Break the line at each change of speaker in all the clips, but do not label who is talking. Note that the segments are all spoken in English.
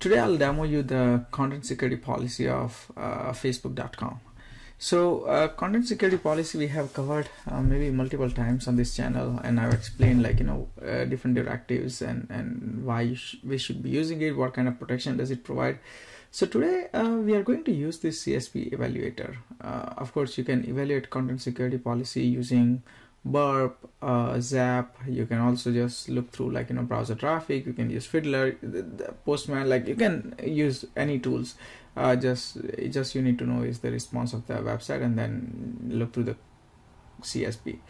Today I'll demo you the content security policy of uh, Facebook.com. So uh, content security policy we have covered uh, maybe multiple times on this channel and I've explained like you know uh, different directives and, and why sh we should be using it, what kind of protection does it provide. So today uh, we are going to use this CSP evaluator. Uh, of course you can evaluate content security policy using burp uh, zap. You can also just look through like you know browser traffic. You can use fiddler. Postman like you can use any tools. Uh, just just you need to know is the response of the website and then look through the csp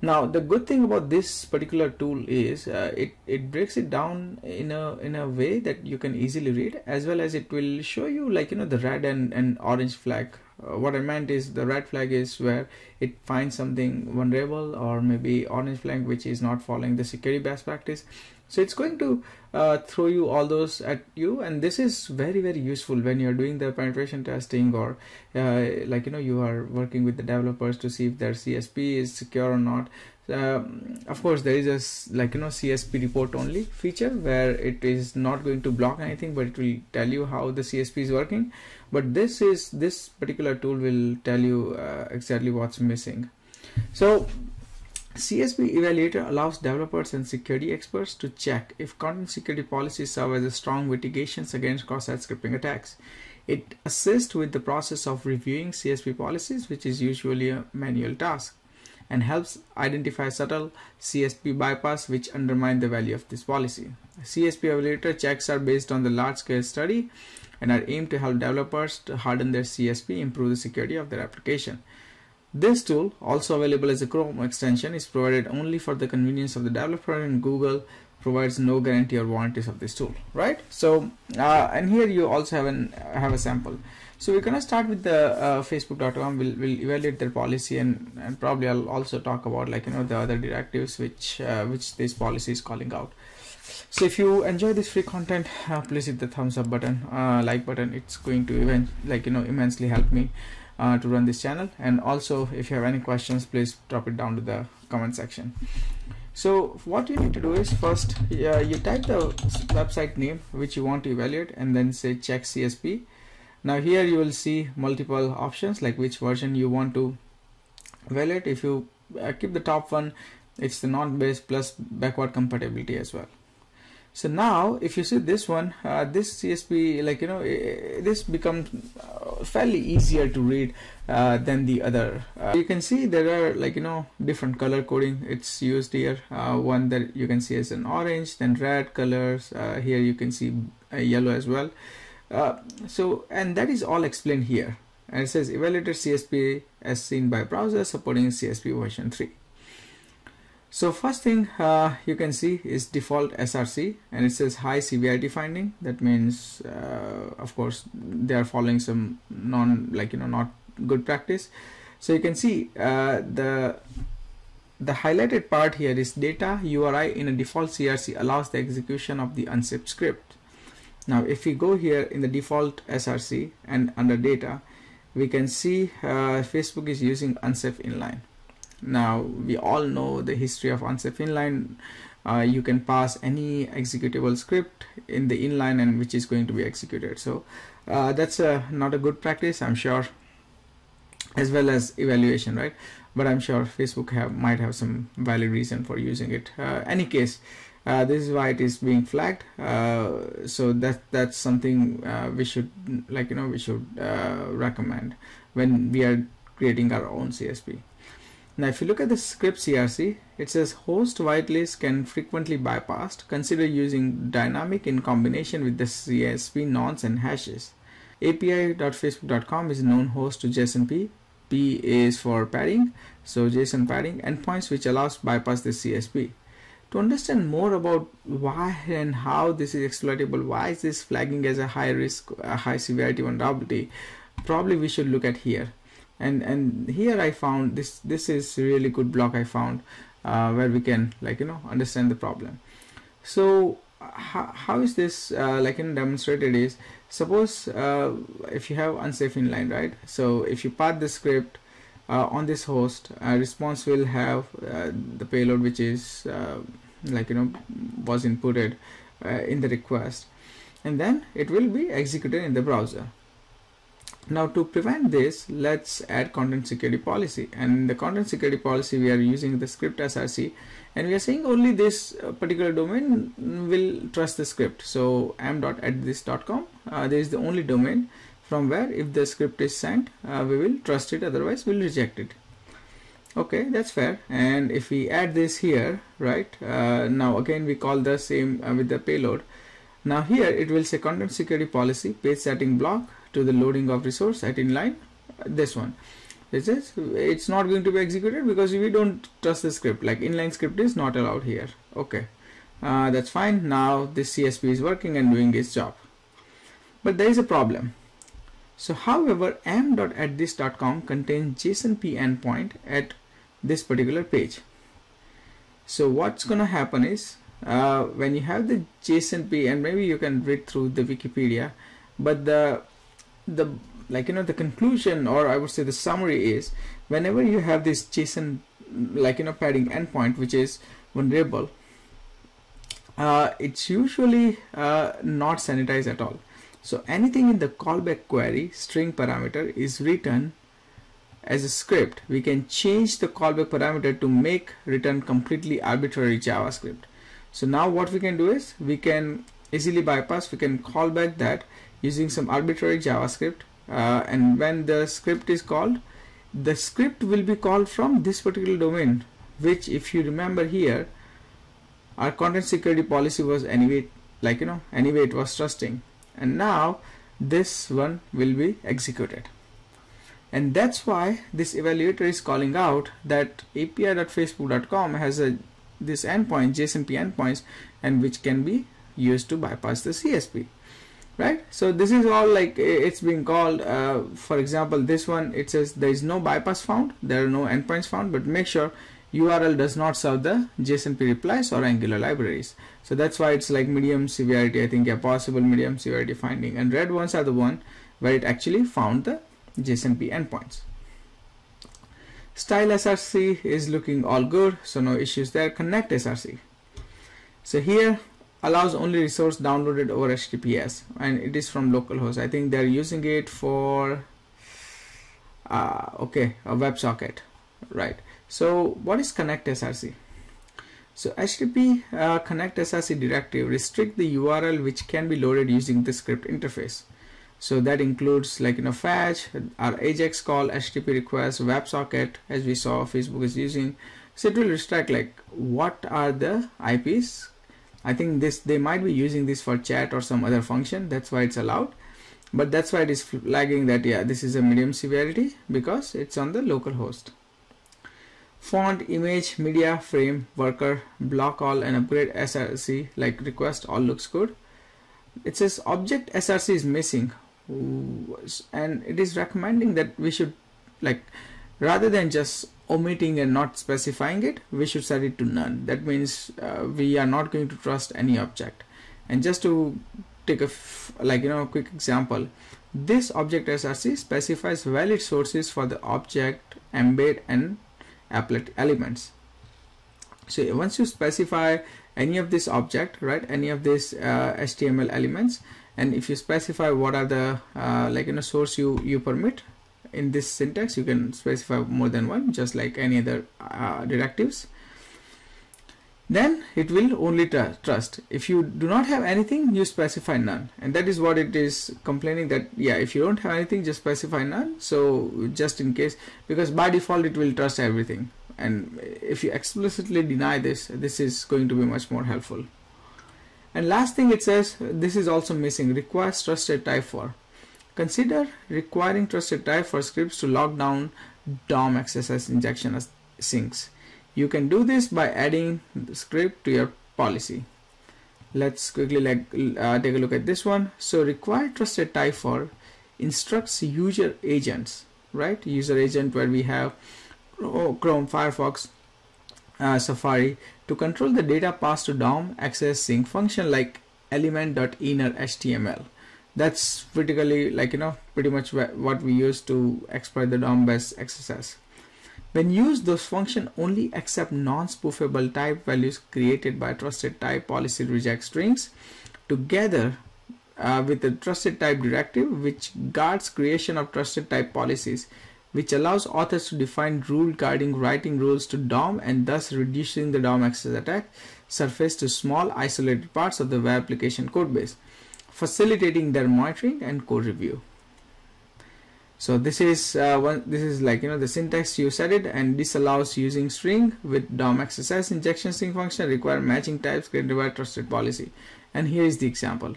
now the good thing about this particular tool is uh, it it breaks it down in a in a way that you can easily read as well as it will show you like you know the red and and orange flag uh, what I meant is the red flag is where it finds something vulnerable or maybe orange flag which is not following the security best practice. So it's going to uh, throw you all those at you and this is very very useful when you're doing the penetration testing or uh, like you know you are working with the developers to see if their CSP is secure or not. Um, of course there is a like you know CSP report only feature where it is not going to block anything but it will tell you how the CSP is working but this is this particular tool will tell you uh, exactly what's missing so CSP evaluator allows developers and security experts to check if content security policies serve as a strong mitigations against cross-site scripting attacks. It assists with the process of reviewing CSP policies, which is usually a manual task, and helps identify subtle CSP bypass which undermine the value of this policy. CSP evaluator checks are based on the large-scale study and are aimed to help developers to harden their CSP, improve the security of their application. This tool, also available as a Chrome extension, is provided only for the convenience of the developer and Google provides no guarantee or warranties of this tool, right? So, uh, and here you also have an have a sample. So we're gonna start with the uh, Facebook.com. We'll, we'll evaluate their policy and, and probably I'll also talk about like you know the other directives which uh, which this policy is calling out so if you enjoy this free content uh, please hit the thumbs up button uh, like button. It's going to even like you know immensely help me uh, to run this channel. And also if you have any questions please drop it down to the comment section. So what you need to do is first you type the website name which you want to evaluate and then say check CSP now here you will see multiple options like which version you want to evaluate. If you uh, keep the top one it's the non-base plus backward compatibility as well so now if you see this one uh, this CSP like you know this becomes uh, fairly easier to read uh, than the other. Uh, you can see there are like you know different color coding. It's used here. Uh, one that you can see as an orange then red colors. Uh, here you can see yellow as well. So and that is all explained here. And it says evaluated CSP as seen by browser supporting CSP version 3 so first thing uh, you can see is default SRC and it says high severity finding. That means, uh, of course, they are following some non like you know not good practice. So you can see uh, the the highlighted part here is data URI in a default SRC allows the execution of the unsafe script. Now if we go here in the default SRC and under data, we can see uh, Facebook is using unsafe inline now we all know the history of unsafe inline. Uh, you can pass any executable script in the inline and which is going to be executed. So uh, that's a, not a good practice I'm sure as well as evaluation right? But I'm sure Facebook have might have some valid reason for using it. Uh, any case uh, this is why it is being flagged. Uh, so that that's something uh, we should like you know we should recommend when we are creating our own CSP now if you look at the script SRC, it says host whitelist can frequently bypassed. Consider using dynamic in combination with the CSP nonce and hashes. API.facebook.com is known host to JSONP. P is for padding, so JSON padding endpoints which allows bypass the CSP. To understand more about why and how this is exploitable, why is this flagging as a high risk, a high severity vulnerability, probably we should look at here and and here I found this this is really good block I found uh, where we can like you know understand the problem. So how, how is this uh, like in demonstrated is suppose uh, if you have unsafe inline right? So if you path the script uh, on this host response will have uh, the payload which is uh, like you know was inputted in the request. And then it will be executed in the browser now to prevent this let's add content security policy. And in the content security policy we are using the script src and we are saying only this uh, particular domain will trust the script. So am.addthis.com uh, there is the only domain from where if the script is sent uh, we will trust it. Otherwise we'll reject it. Okay that's fair. And if we add this here right uh, now again we call the same uh, with the payload. Now here it will say content security policy page setting block to the loading of resource at inline this one. This is it's not going to be executed because we don't trust the script. Like inline script is not allowed here. Okay. Uh, that's fine. Now this CSP is working and doing its job. But there is a problem. So however am.addthis.com contains JSONP endpoint at this particular page. So what's gonna happen is uh, when you have the JSONP and maybe you can read through the Wikipedia but the the like you know the conclusion or I would say the summary is whenever you have this JSON like you know padding endpoint which is vulnerable uh, it's usually uh, not sanitized at all. So anything in the callback query string parameter is written as a script. We can change the callback parameter to make return completely arbitrary JavaScript. So now what we can do is we can easily bypass we can call back that using some arbitrary JavaScript uh, and when the script is called the script will be called from this particular domain which if you remember here our content security policy was anyway like you know anyway it was trusting. And now this one will be executed. And that's why this evaluator is calling out that api.facebook.com has a this endpoint JSONP endpoints and which can be used to bypass the CSP right? So this is all like it's being called uh, for example this one it says there is no bypass found there are no endpoints found but make sure URL does not serve the JSONP replies or Angular libraries. So that's why it's like medium severity I think a possible medium severity finding. And red ones are the one where it actually found the JSONP endpoints. Style SRC is looking all good so no issues there. Connect SRC so here allows only resource downloaded over HTTPS and it is from localhost. I think they're using it for uh, okay a WebSocket right. So what is connect SRC? So HTTP uh, connect SRC directive restrict the URL which can be loaded using the script interface. So that includes like you know fetch, our AJAX call, HTTP request, WebSocket as we saw Facebook is using. So it will restrict like what are the IPs I think this they might be using this for chat or some other function. That's why it's allowed. But that's why it is flagging that yeah this is a medium severity because it's on the local host. Font image media frame worker block all and upgrade src like request all looks good. It says object src is missing. And it is recommending that we should like rather than just omitting and not specifying it we should set it to none. That means uh, we are not going to trust any object. And just to take a like you know a quick example this object src specifies valid sources for the object embed and applet elements. So once you specify any of this object right any of these uh, html elements and if you specify what are the uh, like you know source you you permit in this syntax you can specify more than one just like any other uh, directives. Then it will only tr trust. If you do not have anything you specify none. And that is what it is complaining that yeah if you don't have anything just specify none. So just in case because by default it will trust everything. And if you explicitly deny this this is going to be much more helpful. And last thing it says this is also missing requires trusted type for Consider requiring trusted type for scripts to lock down DOM XSS injection sinks. You can do this by adding the script to your policy. Let's quickly like uh, take a look at this one. So require trusted type for instructs user agents, right? User agent where we have Chrome, Firefox, uh, Safari to control the data passed to DOM XSS sink function like element.inner HTML that's critically like you know pretty much what we use to exploit the DOM-based XSS. When used, those functions only accept non-spoofable type values created by trusted type policy reject strings. Together, uh, with the trusted type directive which guards creation of trusted type policies which allows authors to define rule guarding writing rules to DOM and thus reducing the DOM XSS attack surface to small isolated parts of the web application codebase, facilitating their monitoring and code review. So this is uh, one. This is like you know the syntax you set it, and this allows using string with DOM XSS injection string function require matching types created by trusted policy. And here is the example,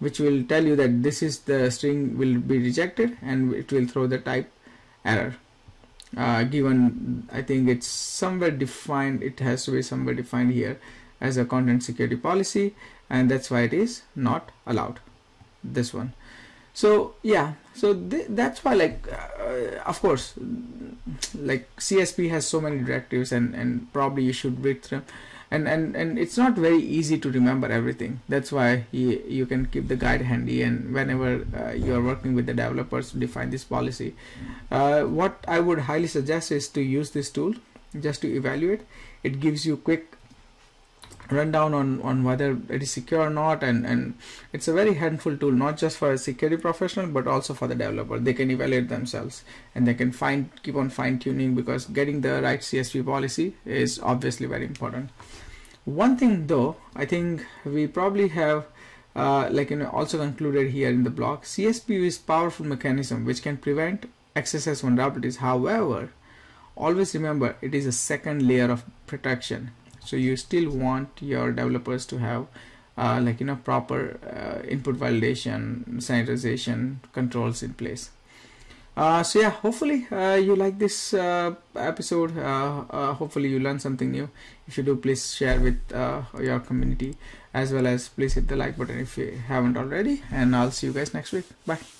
which will tell you that this is the string will be rejected, and it will throw the type error uh, given I think it's somewhere defined it has to be somewhere defined here as a content security policy and that's why it is not allowed. This one. So yeah. So th that's why like uh, of course like CSP has so many directives and and probably you should read through. And and and it's not very easy to remember everything. That's why you, you can keep the guide handy and whenever uh, you are working with the developers to define this policy. Uh, what i would highly suggest is to use this tool just to evaluate. It gives you quick rundown on on whether it is secure or not and and it's a very helpful tool not just for a security professional but also for the developer. They can evaluate themselves and they can find keep on fine tuning because getting the right csp policy is obviously very important. One thing though i think we probably have uh, like you know also concluded here in the block csp is powerful mechanism which can prevent xss vulnerabilities however always remember it is a second layer of protection so you still want your developers to have uh, like you know proper uh, input validation sanitization controls in place. Uh, so yeah hopefully uh, you like this uh, episode. Uh, hopefully you learn something new. If you do please share with your community. As well as please hit the like button if you haven't already. And i'll see you guys next week. Bye